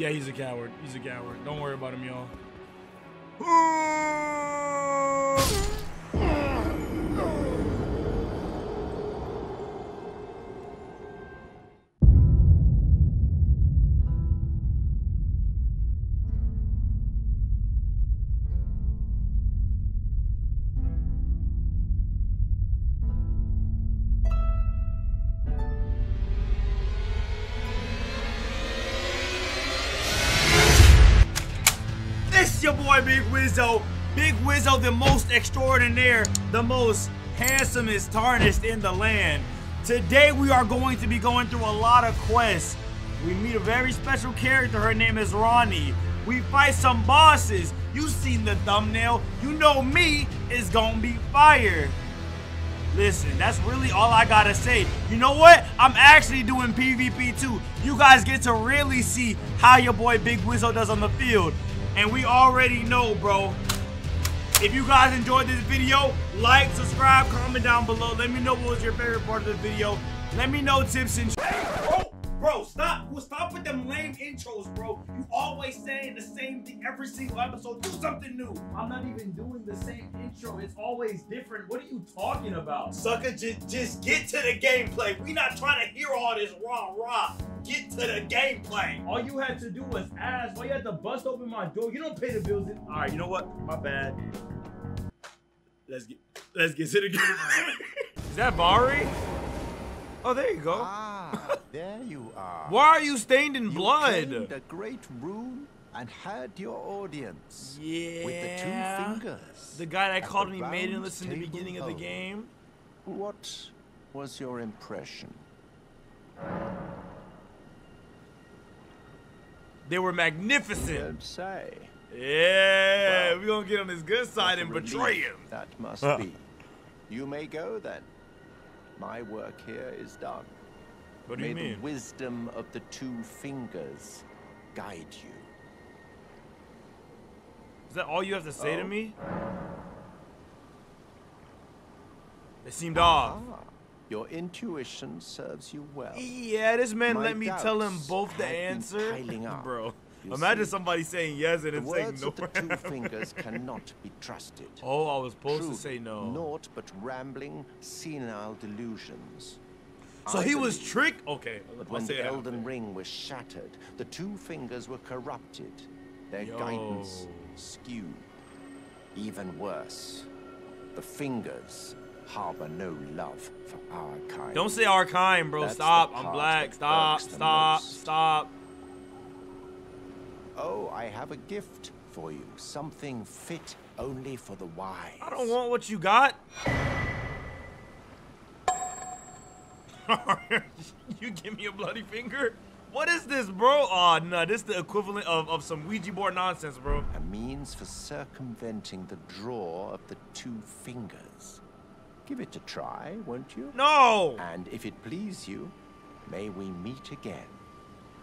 Yeah, he's a coward. He's a coward. Don't worry about him, y'all. The most extraordinaire, the most handsomest tarnished in the land. Today we are going to be going through a lot of quests. We meet a very special character. Her name is Ranni. We fight some bosses. You seen the thumbnail. You know me is gonna be fire. Listen, that's really all I gotta say. You know what? I'm actually doing PvP too. You guys get to really see how your boy Big Whizzo does on the field. And we already know, bro. If you guys enjoyed this video, like, subscribe, comment down below. Let me know what was your favorite part of the video. Let me know tips and Bro, bro, stop. Well, stop with them lame intros, bro. You always saying the same thing every single episode. Do something new. I'm not even doing the same intro. It's always different. What are you talking about? Sucker, just, just get to the gameplay. We not trying to hear all this rah rah. Get to the gameplay. All you had to do was ask. Why you had to bust open my door? You don't pay the bills. All right, you know what? My bad. Let's get let's get to the game. Is that Varre? Oh, there you go. Ah, there you are. Why are you stained in You blood? claimed a great room and had your audience. Yeah. With the two fingers. The guy that at called the me round maidenless in the beginning of the game. What was your impression? They were magnificent. Don't say. Yeah, Well, we gonna get on his good side and betray him. That must be. You may go then. My work here is done. What do May you the wisdom of the two fingers guide you. Is that all you have to say to Oh. me? It seemed off. Ah, your intuition serves you well. Yeah, this man My let me tell him both the answer. Bro, you imagine see. somebody saying yes and then saying words no. of the two fingers cannot be trusted. oh, I was supposed to say no. Naught but rambling, senile delusions. So I he was believe tricked. Okay, But when the it after. Elden Ring was shattered, the two fingers were corrupted, their Yo. guidance skewed. Even worse, the fingers harbor no love for our kind. Don't say our kind, bro. That's Stop. I'm black. Stop. Stop. Stop. Oh, I have a gift for you. Something fit only for the wise. I don't want what you got. you give me a bloody finger? What is this, bro? Oh, no, this is the equivalent of, of some Ouija board nonsense, bro. A means for circumventing the draw of the two fingers. Give it a try, won't you? No! And if it please you, may we meet again.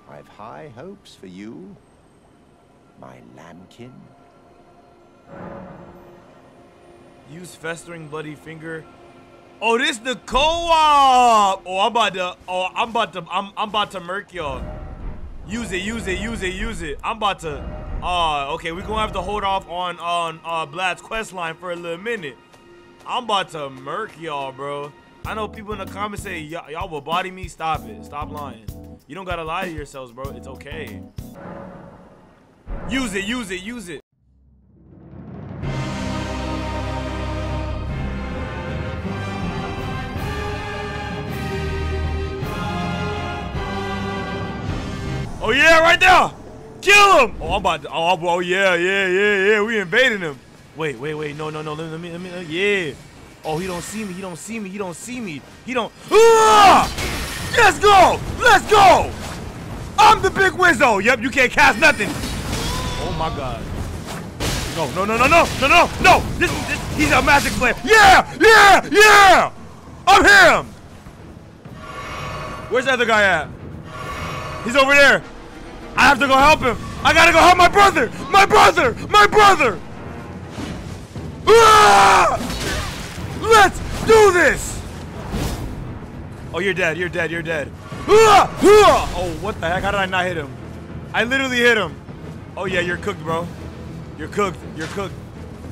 I've high hopes for you, my lambkin. Use festering bloody finger. Oh, this the co-op. Oh, I'm about to. Oh, I'm about to. I'm. I'm about to murk y'all. Use it. Use it. Use it. Use it. I'm about to. Uh, okay, We're gonna have to hold off on on uh Blad's quest line for a little minute. I'm about to murk y'all, bro. I know people in the comments say y'all will body me. Stop it. Stop lying. You don't gotta lie to yourselves, bro. It's okay. Use it. Use it. Use it. Oh yeah, right there! Kill him! Oh, I'm about to. Oh, oh yeah, yeah, yeah, yeah. We invading him. Wait, wait, wait. No, no, no. Let, let me, let me. Uh, yeah. Oh, he don't see me. He don't see me. He don't see me. He don't. Ah! Let's go! Let's go! I'm the big whizzo. Yep, you can't cast nothing. Oh my god. No, no, no, no, no, no, no, no. This, this, he's a magic player. Yeah, yeah, yeah. I'm him. Where's the other guy at? He's over there. I have to go help him. I gotta go help my brother. My brother. My brother. Ah! Let's do this. Oh, you're dead. You're dead. You're dead. Ah! Ah! Oh, what the heck? How did I not hit him? I literally hit him. Oh yeah, you're cooked, bro. You're cooked. You're cooked.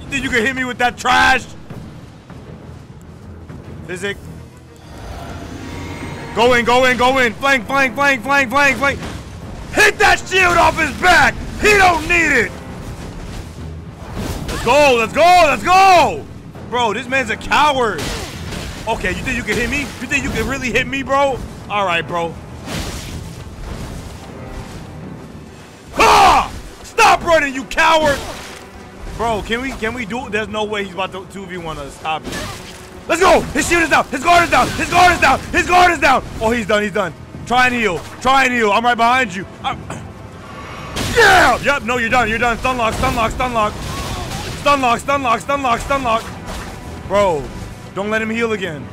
You think you can hit me with that trash? Physic. Go in, go in, go in. Flank, flank, flank, flank, flank, flank. Hit that shield off his back. He don't need it. Let's go, let's go, let's go. Bro, this man's a coward. Okay, you think you can hit me? You think you can really hit me, bro? All right, bro. Ah! Stop running, you coward! Bro, can we can we do it? There's no way he's about to 2v1 us. Stop it. Let's go! His shield is down! His guard is down! His guard is down! His guard is down! Oh, he's done, he's done. Try and heal. Try and heal. I'm right behind you. I'm... Yeah! Yep, no, you're done. You're done. Stun lock, stun lock, stun lock. Stun lock, stun lock, stun lock, stun lock. Bro, don't let him heal again.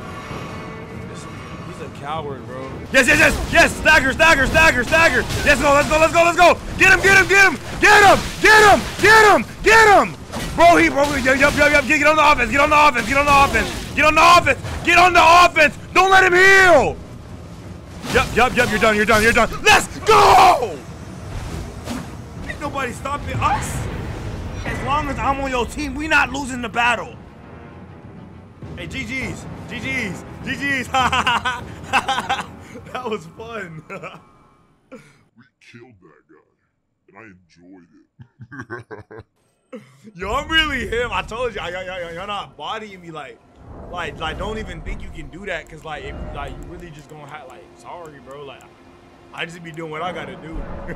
He's a coward, bro. Yes, yes, yes, yes! Stagger, stagger, stagger, stagger! Let's go, let's go, let's go, let's go! Get him, get him, get him! Get him! Get him! Get him! Get him! Bro, he, bro, yup, yup, yup, yup, get on the offense, get on the offense, get on the offense! Get on the offense! Get on the offense! Don't let him heal! Yup, yup, yup, you're done, you're done, you're done. Let's go! Ain't nobody stopping us. As long as I'm on your team, we not losing the battle. Hey, GG's, GG's, GG's. that was fun. we killed that guy, and I enjoyed it. Yo, I'm really him. I told you, y'all not bodying me like, like, like, don't even think you can do that, cause like, if, like, you really just gonna have, like, sorry, bro, like, I just be doing what I gotta do.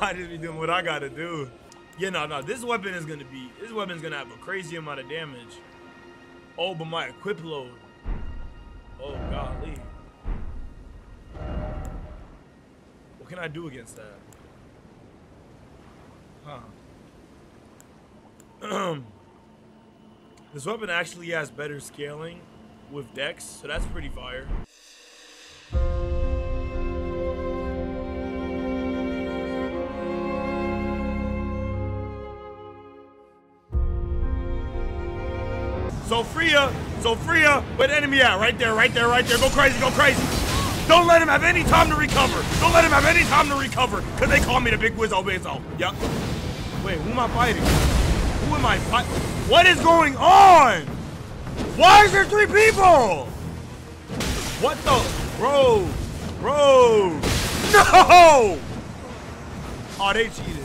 I just be doing what I gotta do. Yeah, no, no, this weapon is gonna be, this weapon's gonna have a crazy amount of damage. Oh, but my equip load. Oh, golly. What can I do against that? Huh. this weapon actually has better scaling with dex, so that's pretty fire. Zofia, Zofia, where the enemy at? Right there, right there, right there. Go crazy, go crazy. Don't let him have any time to recover. Don't let him have any time to recover, because they call me the big whizzo bizzo. Yep. Wait, who am I fighting? Who am I fighting? What is going on? Why is there three people? What the? Bro, bro. No! Oh, they cheated.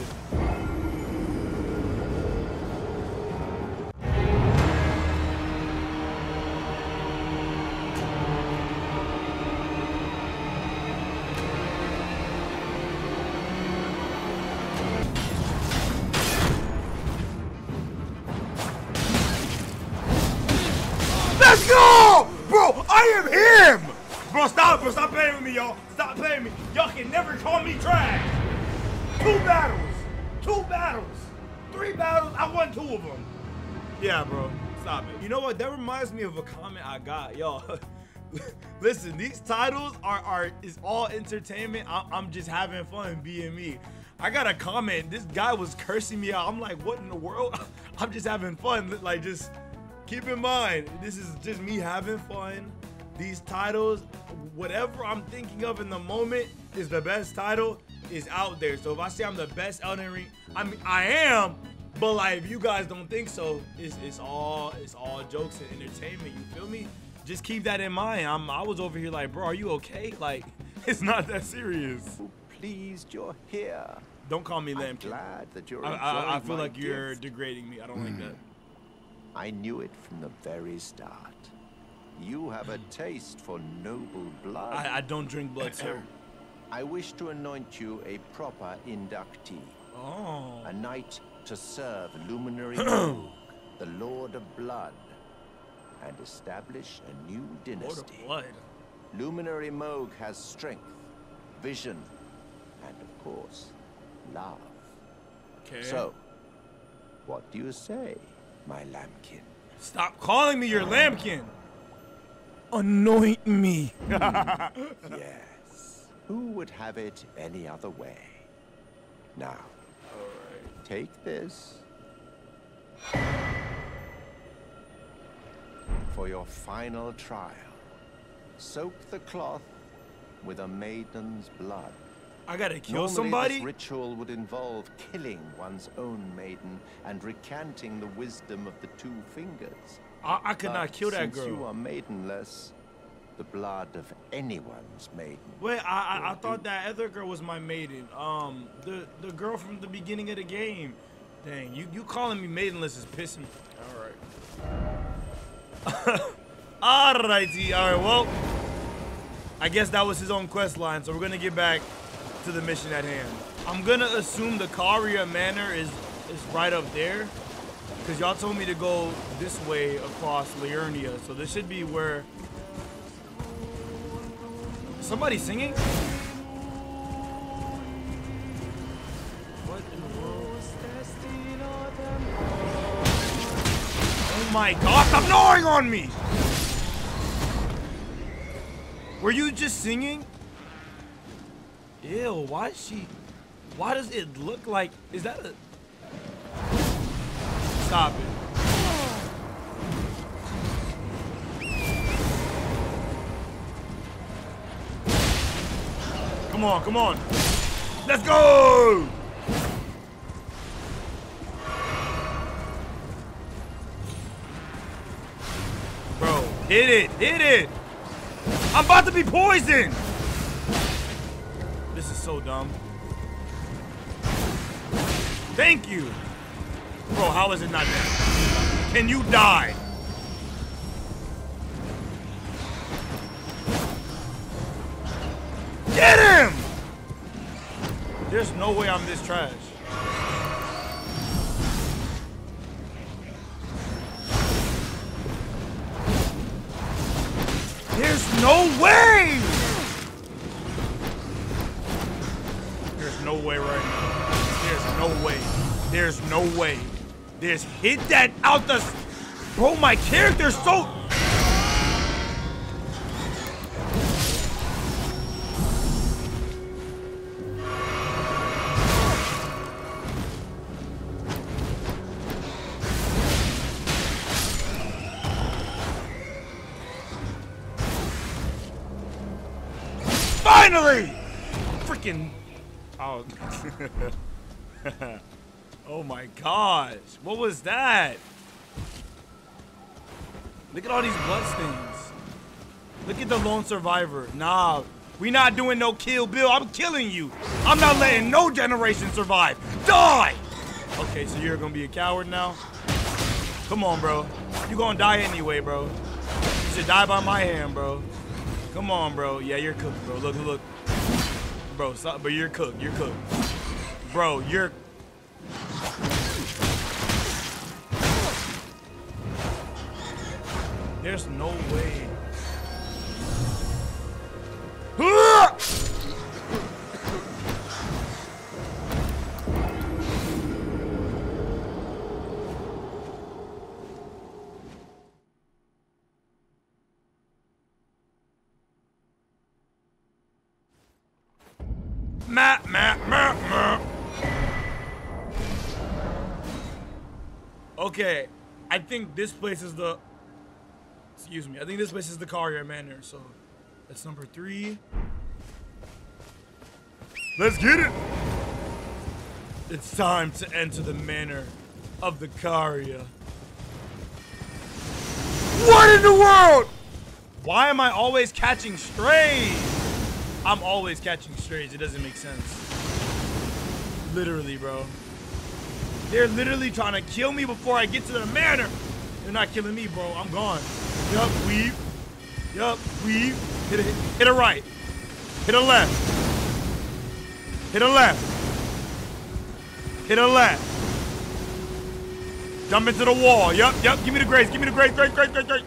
Listen, these titles are, are is all entertainment. I, I'm just having fun being me. I got a comment. This guy was cursing me out. I'm like, what in the world? I'm just having fun. Like, just keep in mind, this is just me having fun. These titles, whatever I'm thinking of in the moment is the best title is out there. So if I say I'm the best Elden Ring, I mean I am, but like if you guys don't think so, it's it's all it's all jokes and entertainment. You feel me? Just keep that in mind. I'm I was over here like, bro, are you okay? Like, it's not that serious. Pleased you're here. Don't call me I'm glad that you're I, I, I feel my like you're degrading me. I don't like hmm. that. I knew it from the very start. You have a taste for noble blood. I, I don't drink blood, sir. I wish to anoint you a proper inductee. Oh. A knight to serve Luminary Mohg, the Lord of Blood, and establish a new Lord of dynasty. blood. Luminary Mohg has strength, vision, and of course, love. Okay. So, what do you say, my lambkin? Stop calling me your lambkin. Anoint me. Yes. Who would have it any other way? Now, take this for your final trial. Soak the cloth with a maiden's blood. I gotta kill Normally, somebody? This ritual would involve killing one's own maiden and recanting the wisdom of the two fingers. I, I could not kill that since girl. you are maidenless, the blood of anyone's maiden. Wait, I, I I thought that other girl was my maiden. Um, the the girl from the beginning of the game. Dang, you you calling me maidenless is pissing me. All right. Alrighty, all right. Well, I guess that was his own quest line. So we're gonna get back to the mission at hand. I'm gonna assume the Caria Manor is is right up there, because y'all told me to go this way across Liurnia. So this should be where. Somebody singing? My god, stop gnawing on me! Were you just singing? Ew, why is she... Why does it look like... Is that a... Stop it. Come on, come on. Let's go! Hit it, hit it! I'm about to be poisoned! This is so dumb. Thank you! Bro, how is it not dead? Can you die? Get him! There's no way I'm this trash. No way. There's hit that out the... Bro, my character's so... gosh. What was that? Look at all these bloodstains. Look at the lone survivor. Nah, we not doing no kill bill. I'm killing you. I'm not letting no generation survive. Die! Okay, so you're gonna be a coward now? Come on, bro. you gonna die anyway, bro. You should die by my hand, bro. Come on, bro. Yeah, you're cooked, bro. Look, look. Bro, stop, but you're cooked. You're cooked. Bro, you're... There's no way. Ah! Ma, ma, ma, ma. Okay, I think this place is the. Excuse me. I think this place is the Caria Manor. So that's number three. Let's get it. It's time to enter the manor of the Caria. What in the world? Why am I always catching strays? I'm always catching strays. It doesn't make sense. Literally, bro. They're literally trying to kill me before I get to the manor. They're not killing me, bro. I'm gone. Yup, weave. Yup, weave. Hit a, hit a right. Hit a left. Hit a left. Hit a left. Jump into the wall. Yup, yup. Give me the grace. Give me the grace. Grace, grace, grace, grace.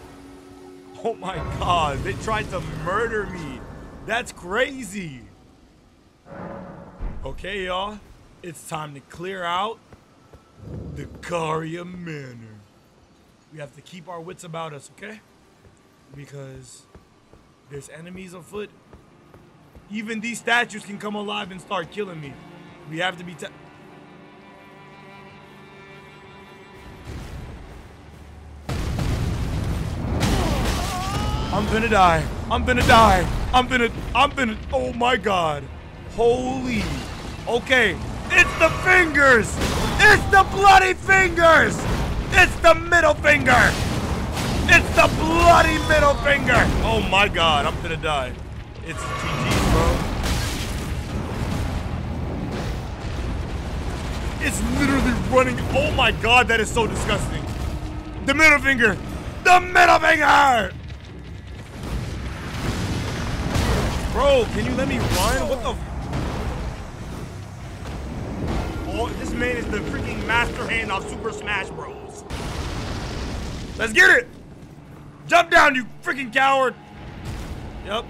Oh my god. They tried to murder me. That's crazy. Okay, y'all. It's time to clear out the Caria Manor. We have to keep our wits about us, okay? Because there's enemies afoot. Even these statues can come alive and start killing me. We have to be. I'm gonna die. I'm gonna die. I'm gonna. I'm gonna. Oh my god. Holy. Okay. It's the fingers. It's the bloody fingers. It's the middle finger. The bloody middle finger. Oh my god, I'm gonna die. It's GG's, bro. It's literally running. Oh my god, that is so disgusting. The middle finger. The middle finger. Bro, can you let me run? What the? Oh, this man is the freaking master hand of Super Smash Bros. Let's get it. Jump down, you freaking coward. Yep.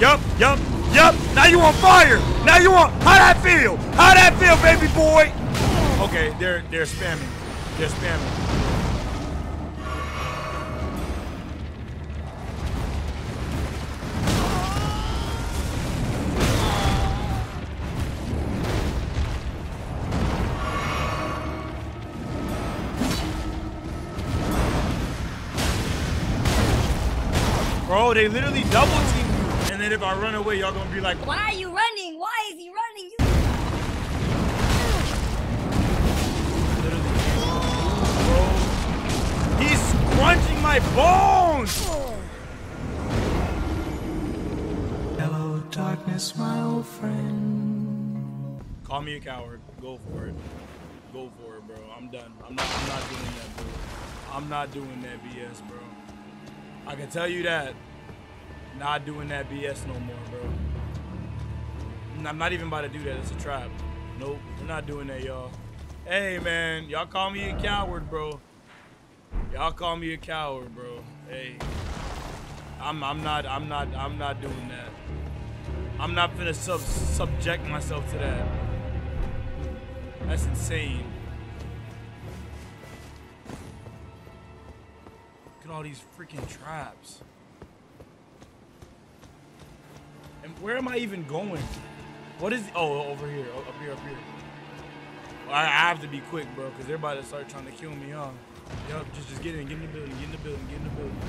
Yup, yup, yup. Now you on fire. Now you on. How that feel? How that feel, baby boy? Okay, they're they're spamming. They're spamming. They literally double team you. And then if I run away, y'all gonna be like, Why are you running? Why is he running? You bro. He's crunching my bones. Hello, darkness, my old friend. Call me a coward. Go for it. Go for it, bro. I'm done. I'm not. I'm not doing that, bro. I'm not doing that BS, bro. I can tell you that. Not doing that BS no more, bro. I'm not even about to do that. It's a trap. Nope. We're not doing that, y'all. Hey, man. Y'all call me a coward, bro. Y'all call me a coward, bro. Hey. I'm I'm not I'm not I'm not doing that. I'm not gonna sub subject myself to that. That's insane. Look at all these freaking traps. And where am I even going? What is? Oh, over here. Oh, up here. Up here. I I have to be quick, bro, because they're about to start trying to kill me, huh? Yup, just just get in, get in the building, get in the building, get in the building.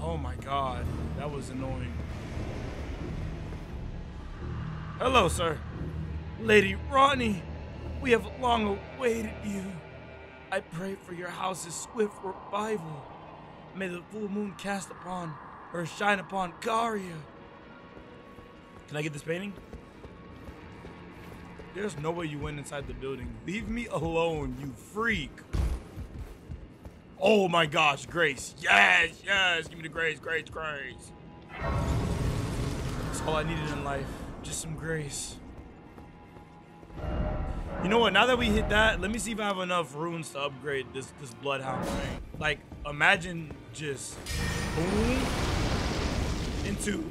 Oh my god, that was annoying. Hello, sir. Lady Ranni, we have long awaited you. I pray for your house's swift revival. May the full moon cast upon or shine upon Caria. Can I get this painting? There's no way you went inside the building. Leave me alone, you freak. Oh my gosh, Grace. Yes, yes. Give me the grace, grace, grace. That's all I needed in life. Just some grace. You know what? Now that we hit that, let me see if I have enough runes to upgrade this this bloodhound thing. Like, imagine just boom into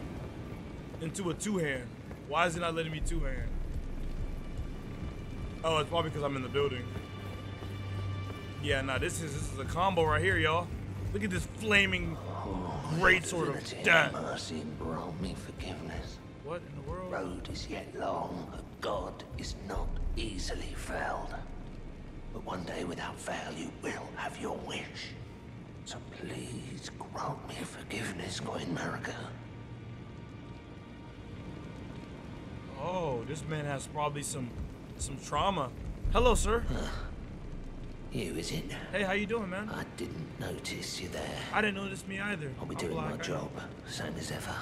into a two hand. Why is it not letting me two hand? Oh, it's probably because I'm in the building. Yeah, nah, this is this is a combo right here, y'all. Look at this flaming great sword of death. Mercy grant me forgiveness. What in the world? Road is yet long, a god is not easily felled. But one day without fail you will have your wish. So please grant me forgiveness, Queen Marika. Oh, this man has probably some some trauma. Hello, sir. You, is it? Hey, how you doing, man? I didn't notice you there. I didn't notice me either. I'll be I'm doing my black, I job, same as ever.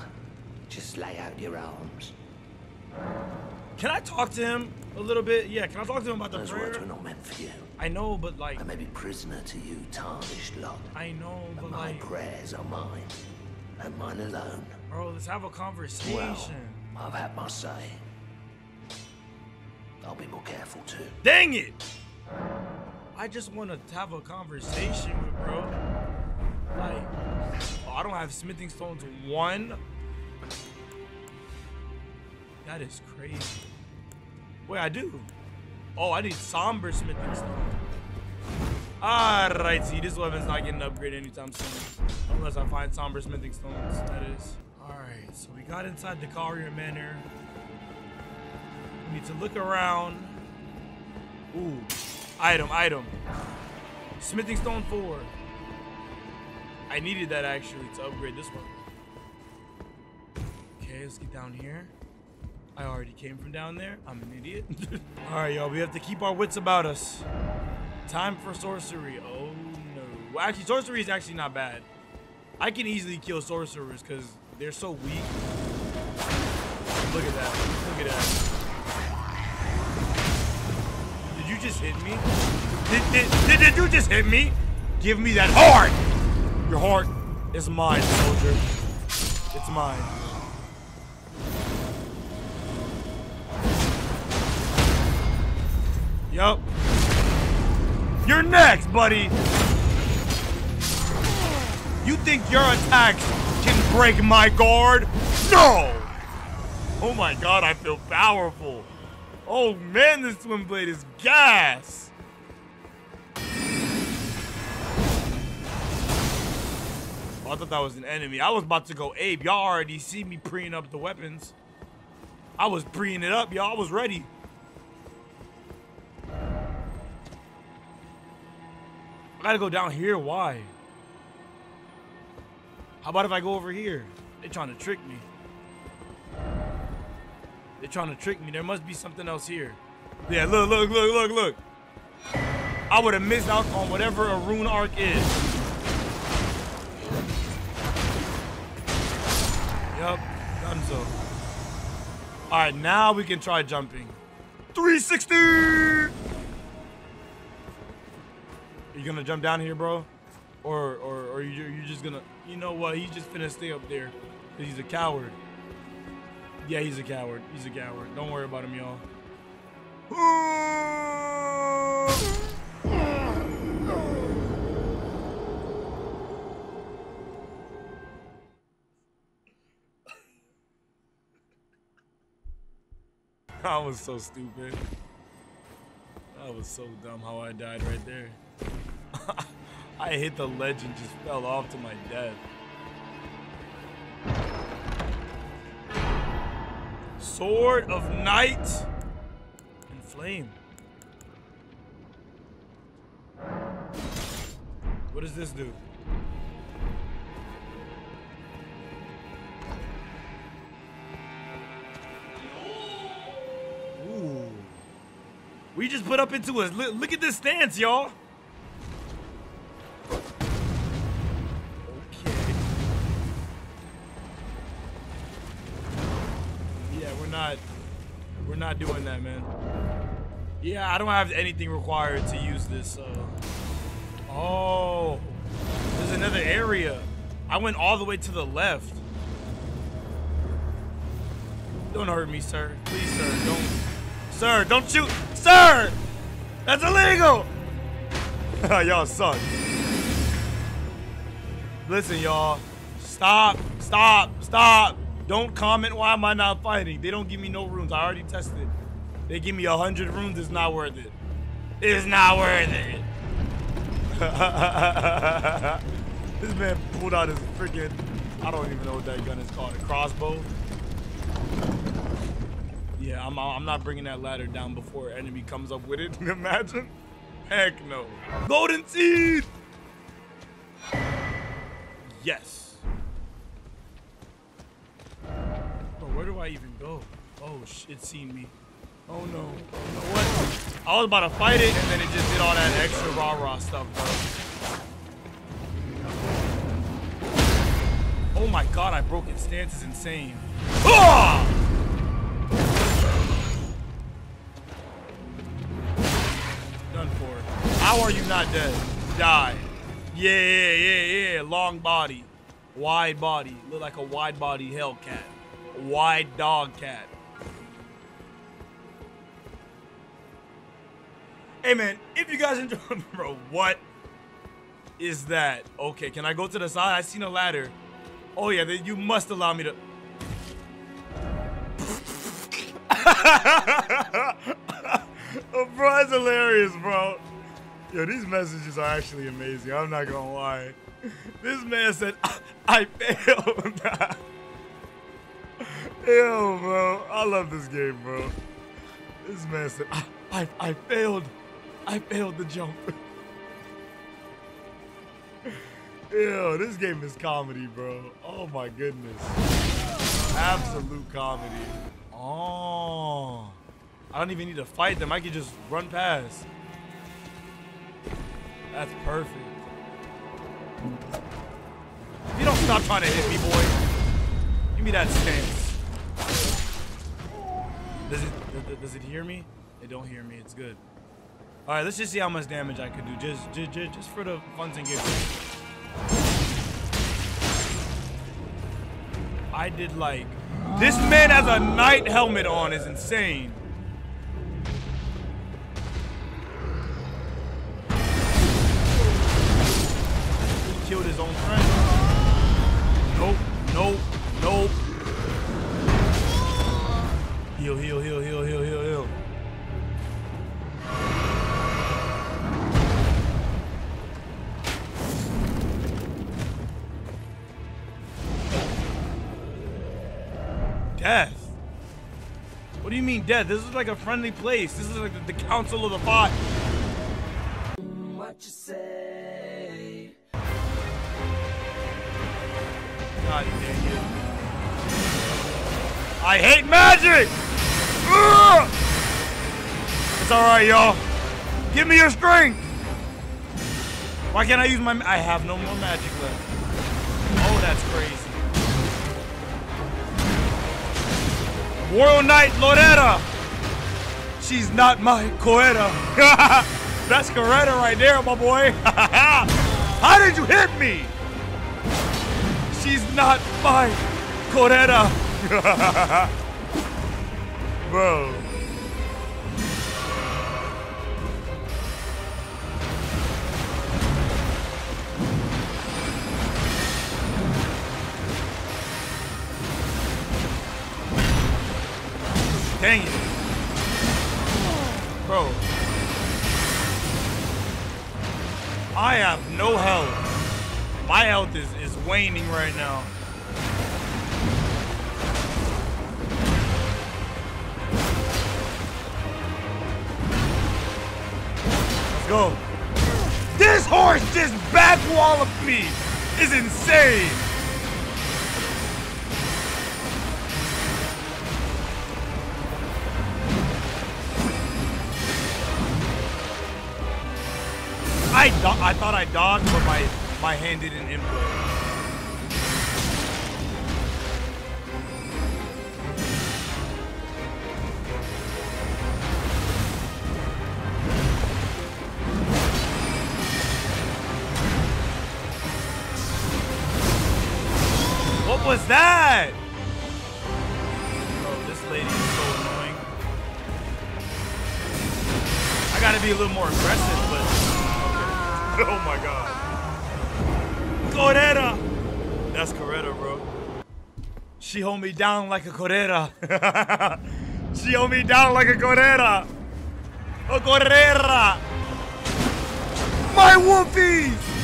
Just lay out your arms. Can I talk to him a little bit? Yeah, can I talk to him about the Those prayer? words were not meant for you. I know, but like, I may be prisoner to you, tarnished lot. I know, But but my like, prayers are mine, and mine alone. bro, let's have a conversation. Well, I've had my say. I'll be more careful too. Dang it! I just want to have a conversation with bro. Like, oh, I don't have smithing stones one. That is crazy. Wait, I do. Oh, I need somber smithing stone. Alright, see, this weapon's not getting upgraded anytime soon. Unless I find somber smithing stones, that is. Alright, so we got inside the Caria Manor. We need to look around. Ooh. Item, item. Smithing stone four. I needed that actually to upgrade this one. Okay. Okay, let's get down here. I already came from down there. I'm an idiot. All right, y'all. We have to keep our wits about us. Time for sorcery. Oh no. Well, actually, sorcery is actually not bad. I can easily kill sorcerers because they're so weak. Look at that. Look at that. Just hit me? Did, did, did, you just hit me? Give me that heart! Your heart is mine, soldier. It's mine. Yup. You're next, buddy. You think your attacks can break my guard? No! Oh my god, I feel powerful. Oh man, this swim blade is gas. Oh, I thought that was an enemy. I was about to go Abe. Y'all already see me preing up the weapons. I was preing it up, y'all. I was ready. I gotta go down here. Why? How about if I go over here? They trying to trick me. They trying to trick me. There must be something else here. Yeah, look, look, look, look, look. I would have missed out on whatever a rune arc is. Yep, done so. All right, now we can try jumping. 360! You gonna jump down here, bro? Or, or, or you, you just gonna, you know what? He's just finna stay up there. Cause he's a coward. Yeah, he's a coward. He's a coward. Don't worry about him, y'all. I was so stupid. That was so dumb how I died right there. I hit the ledge and just fell off to my death. Sword of Night and Flame. What does this do? Ooh. We just put up into a Look, at this stance, y'all. Not we're not doing that, man. Yeah, I don't have anything required to use this. Uh... Oh, there's another area. I went all the way to the left. Don't hurt me, sir. Please, sir. Don't. Sir, don't shoot. Sir! That's illegal! y'all suck. Listen, y'all. Stop, stop, stop. Don't comment why am I not fighting. They don't give me no runes. I already tested. They give me a hundred runes. It's not worth it. It's not worth it. this man pulled out his freaking, I don't even know what that gun is called, a crossbow. Yeah, I'm, I'm not bringing that ladder down before enemy comes up with it. Imagine? Heck no. Golden seed! Yes. Bro, where do I even go? Oh, shit, seen me. Oh no. What? I was about to fight it and then it just did all that extra rah-rah stuff, bro. Oh my god, I broke its stance is insane. Ah! Done for. How are you not dead? Die. Yeah, yeah, yeah, yeah. Long body. Wide body. Look like a wide body Hellcat. Wide dog cat. Hey man, if you guys enjoy, bro, what is that? Okay, can I go to the side? I seen a ladder. Oh yeah, then you must allow me to. oh, bro, that's hilarious, bro. Yo, these messages are actually amazing. I'm not gonna lie. This man said, I, failed. Yo, bro. I love this game, bro. This man said, I, I, I failed. I failed the jump. Yo, this game is comedy, bro. Oh my goodness. Absolute comedy. Oh. I don't even need to fight them. I can just run past. That's perfect. You don't stop trying to hit me, boy. Give me that stance. Does it does it hear me? It don't hear me. It's good. All right, let's just see how much damage I can do, just just just, just for the funs and giggles. I did like this man has a knight helmet on is insane. Death? This is like a friendly place. This is like the, the council of the five. What you say? God dang it. I hate magic! Ugh! It's alright, y'all. Give me your strength! Why can't I use my... I have no more magic left. Oh, that's crazy. Royal Knight Loretta! She's not my Coretta. that's Coretta right there, my boy. How did you hit me? She's not my Coretta. Bro. Right now. Let's go. This horse just back walloped me is insane. I I thought I dodged, but my my hand didn't input. Was that? Bro, this lady is so annoying. I gotta be a little more aggressive, but Oh my god. Coretta! That's Coretta, bro. She hold me down like a Coretta. she hold me down like a Coretta. A Correra! My wolfies!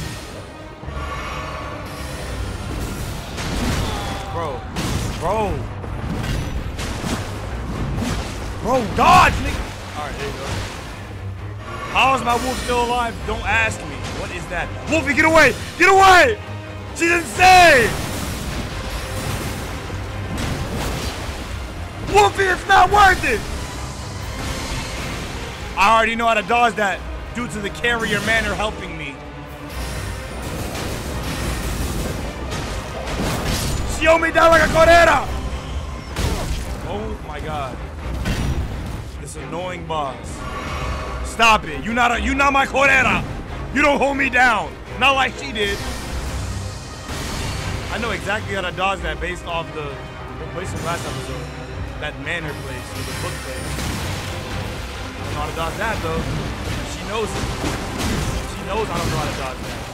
Bro. Bro, dodge, nigga! Alright, there you go. How is my wolf still alive? Don't ask me. What is that? Wolfie, get away! Get away! She's insane! Wolfie, it's not worth it! I already know how to dodge that due to the caria manor helping owed me down like a corera! Oh my god. This annoying boss. Stop it. You not a, you not my Corera. You don't hold me down. Not like she did. I know exactly how to dodge that based off the, the place from last episode. That manor place or the book place. I don't know how to dodge that though. She knows it. She knows I don't know how to dodge that.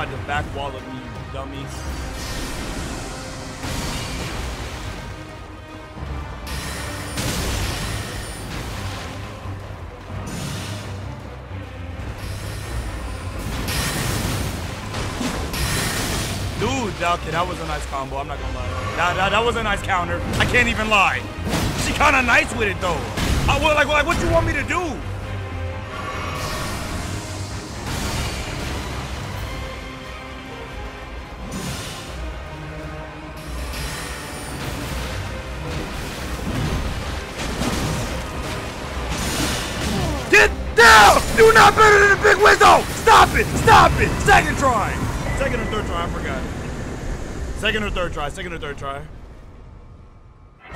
Tried to back wall of me, you dummy. Okay, that was a nice combo. I'm not gonna lie. That, that, that was a nice counter. I can't even lie. She kind of nice with it though. I, what, like, like, what you want me to do? You're not better than a big wizard! Stop it! Stop it! Second try! Second or third try, I forgot. Second or third try, second or third try.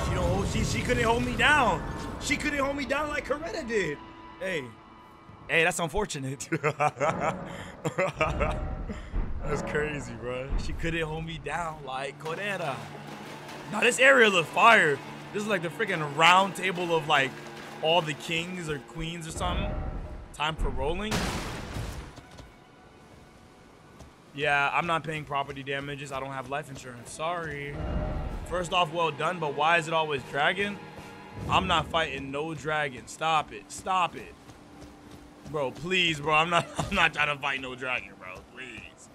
She don't hold, she she couldn't hold me down. She couldn't hold me down like Coretta did. Hey. Hey, that's unfortunate. that's crazy, bro. She couldn't hold me down like Coretta. Now this area look fire. This is like the freaking round table of like all the kings or queens or something. Time for rolling. Yeah, I'm not paying property damages. I don't have life insurance. Sorry. First off, well done, but why is it always dragon? I'm not fighting no dragon. Stop it. Stop it. Bro, please, bro. I'm not I'm not trying to fight no dragon, bro. Please.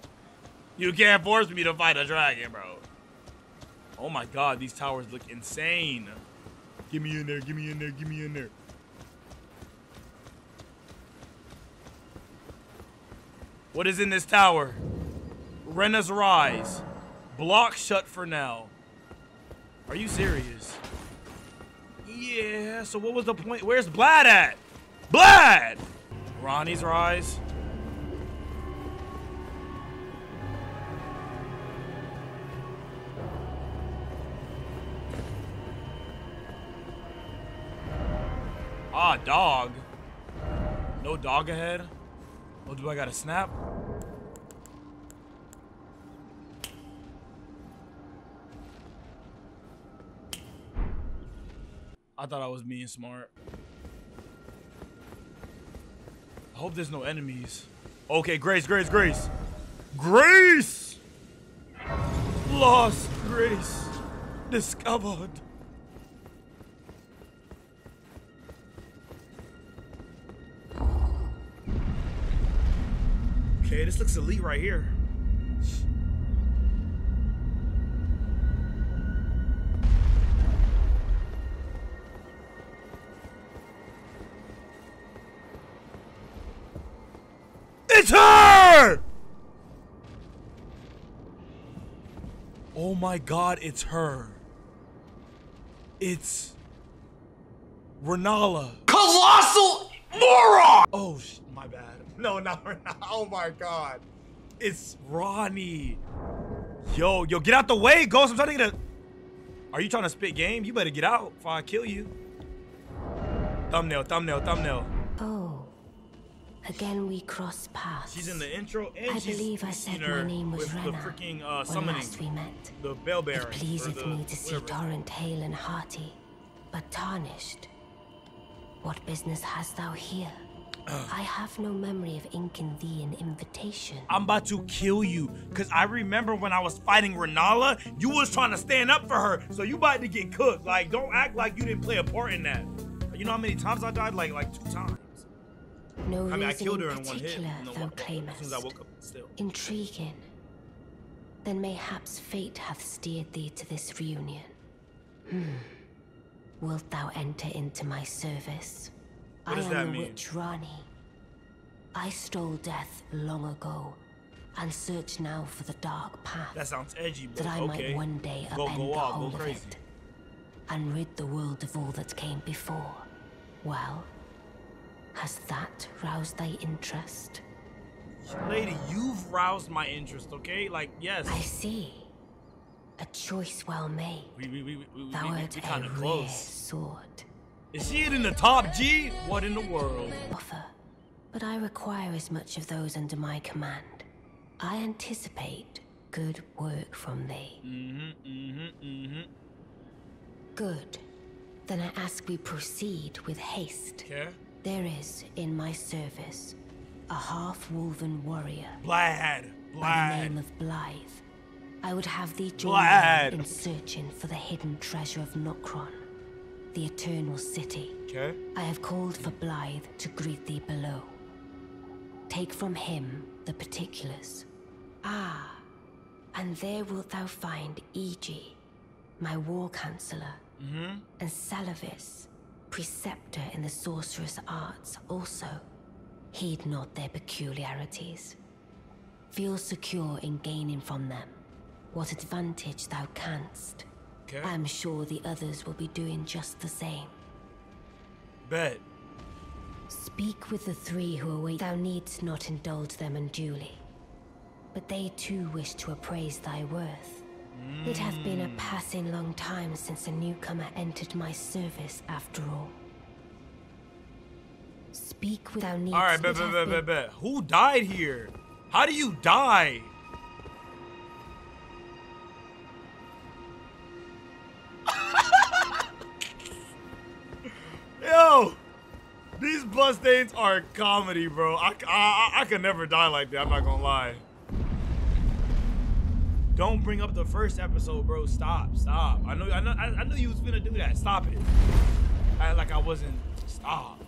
You can't force me to fight a dragon, bro. Oh my god, these towers look insane. Give me in there, give me in there, give me in there. What is in this tower? Rena's Rise. Block shut for now. Are you serious? Yeah, so what was the point? Where's Blaidd at? Blaidd! Ranni's Rise. Ah, dog. No dog ahead? Oh, do I got a snap? I thought I was being smart. I hope there's no enemies. Okay, Grace, Grace, Grace. Grace! Lost Grace. Discovered. Okay, this looks elite right here. It's her! Oh my god, it's her. It's Renala. Colossal moron! Oh, sh- my bad. No, not Renala. Oh my god. It's Ranni. Yo, yo, get out the way, Ghost. I'm trying to get a. Are you trying to spit game? You better get out before I kill you. Thumbnail, thumbnail, thumbnail. Oh, again we cross paths. She's in the intro and I she's believe I said her my name was Renna the freaking uh, summoning. last we met. The bell bearer. It pleaseth me to see Torrent hale and hearty, but tarnished. What business hast thou here? I have no memory of inking thee an invitation. I'm about to kill you. Cause I remember when I was fighting Renala, you was trying to stand up for her. So you about to get cooked. Like, don't act like you didn't play a part in that. You know how many times I died? Like like two times. No I mean I killed her in one hit. know, thou one- as soon as I woke up still. Intriguing. Then mayhaps fate hath steered thee to this reunion. Hmm. Wilt thou enter into my service? What I does am that the mean? witch Ranni. I stole death long ago, and search now for the dark path. That sounds edgy, but that I okay. might one day Go- upend go the off, whole of it, and rid the world of all that came before. Well, has that roused thy interest? Lady, you've roused my interest, okay? Like, yes. I see. A choice well made. We, we, we, we, we, Thou we, art we a kind of rare close. sword. Is she in the top G? What in the world? Offer, but I require as much of those under my command. I anticipate good work from thee. Mm-hmm, mm-hmm, mm-hmm. Good. Then I ask we proceed with haste. Okay. There is, in my service, a half-woven warrior Blaidd. Blaidd. by the name of Blaidd. I would have thee join in searching for the hidden treasure of Nokron, the Eternal City. Okay. I have called for Blaidd to greet thee below. Take from him the particulars. Ah, and there wilt thou find Iji, my war counselor, Mm-hmm. and Seluvis, preceptor in the sorcerous arts also. Heed not their peculiarities. Feel secure in gaining from them what advantage thou canst. Okay. I am sure the others will be doing just the same. Bet. Speak with the three who await. Thou needst not indulge them unduly. But they too wish to appraise thy worth. It hath been a mm. passing long time since a newcomer entered my service, after all. Speak with thou needst. All right, it bet, bet, bet, bet, bet. Who died here? How do you die? Blood stains are comedy, bro. I, I, I could never die like that. I'm not gonna lie. Don't bring up the first episode, bro. Stop, stop. I know, I know, I, knew you was gonna do that. Stop it. I, like I wasn't. Stop.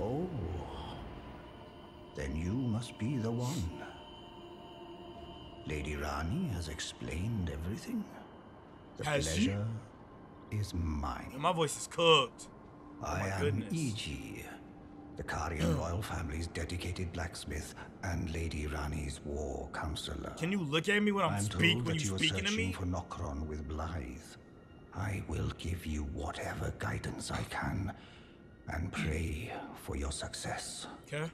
Oh. Then you must be the one. Lady Rani has explained everything. The Has she? pleasure is mine. My voice is cooked. Oh I my am goodness. Iji, the Carian hmm. royal family's dedicated blacksmith and Lady Ranni's war counselor. Can you look at me when I'm, I'm speak told when that you are speaking to searching me? for Nokron with Blaidd. I will give you whatever guidance I can, and pray for your success. Okay.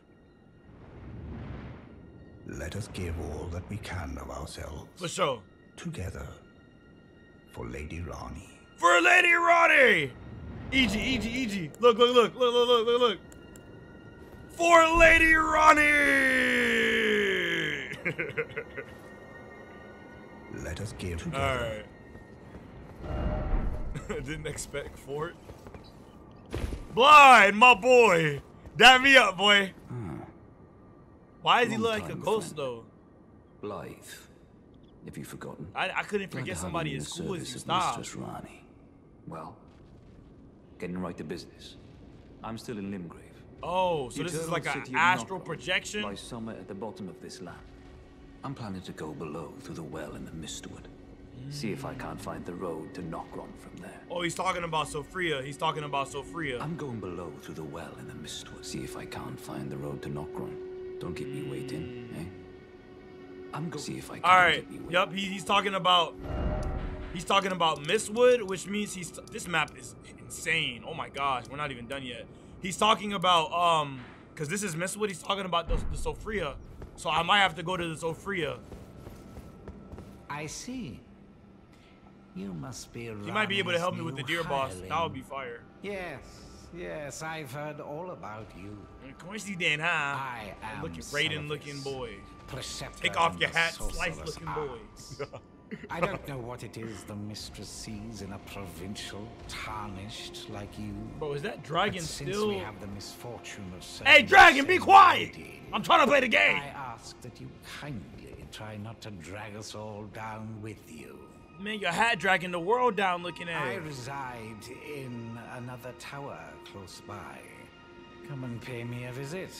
Let us give all that we can of ourselves For sure. together for Lady Ranni. For Lady Ranni! EG, EG, EG. Look, look, look, look, look, look, look, look. For Lady Ranni! Let us give together. Alright. I Didn't expect for it. Blind, my boy. Dab me up, boy. Hmm. Why does he look like a ghost, friend. though? Blaidd. Have you forgotten? I, I couldn't forget have somebody in as cool as you. Stop. Mistress Ranni. Well, getting right to business. I'm still in Limgrave. Oh, so The this is like an astral projection? Lies somewhere at the bottom of this land. I'm planning to go below through the well in the Mistwood. See if I can't find the road to Nokron from there. Oh, he's talking about Siofra. He's talking about Siofra. I'm going below through the well in the Mistwood. See if I can't find the road to Nokron. Don't keep me waiting, eh? I'm going. To see if I can All right. keep. Yep. He, he's talking about. He's talking about Mistwood, which means he's. This map is insane. Oh my gosh, we're not even done yet. He's talking about um, cause this is Mistwood. He's talking about the, the Siofra. So I might have to go to the Siofra. I see. You must be He might be able to help me with the Ranni's deer new boss. That would be fire. Yes, yes, I've heard all about you. Of course he did, huh? I am Looking Raiden looking boy. Preceptor Take off your the hat, slice looking boys. I don't know what it is the mistress sees in a provincial, tarnished like you. Bro, is that dragon but since still? we have the misfortune of Hey, serving dragon, be quiet! lady, I'm trying to play the game. I ask that you kindly try not to drag us all down with you. Man, your hat dragging the world down looking at I reside in another tower close by. Come and pay me a visit.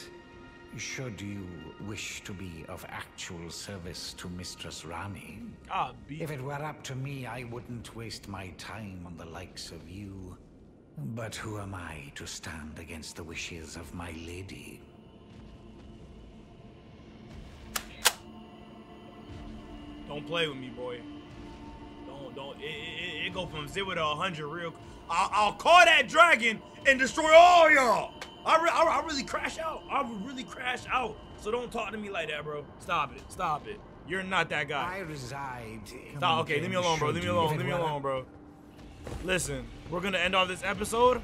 Should you wish to be of actual service to Mistress Ranni. Ah, If it were up to me, I wouldn't waste my time on the likes of you. But who am I to stand against the wishes of my lady? Don't play with me, boy. Don't, don't. It, it, it go from zero to a 100 real. I'll, I'll call that dragon and destroy all y'all. I, re- I, I really crash out. I would really crash out. So don't talk to me like that, bro. Stop it. Stop it. You're not that guy. I reside. Stop. Okay, leave me alone, bro. Leave me alone. Leave me alone, bro. Listen, we're gonna end off this episode.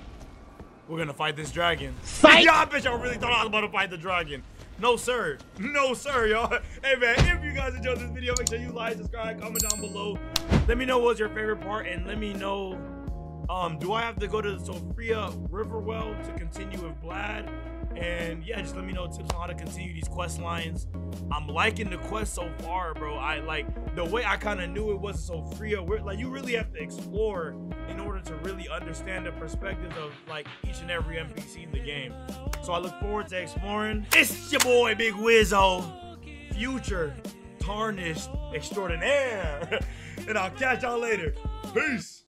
We're gonna fight this dragon. Fight! Y'all bet y'all really thought I was about to fight the dragon. No, sir. No, sir, y'all. Hey, man, if you guys enjoyed this video, make sure you like, subscribe, comment down below. Let me know what's your favorite part, and let me know, um, do I have to go to the Siofra Riverwell to continue with Blaidd? And yeah, just let me know tips on how to continue these quest lines. I'm liking the quest so far, bro. I like the way I kind of knew it was so free. We're, like you really have to explore in order to really understand the perspectives of like each and every NPC in the game. So I look forward to exploring. It's your boy Big Whizzo, Future tarnished extraordinaire. and I'll catch y'all later. Peace.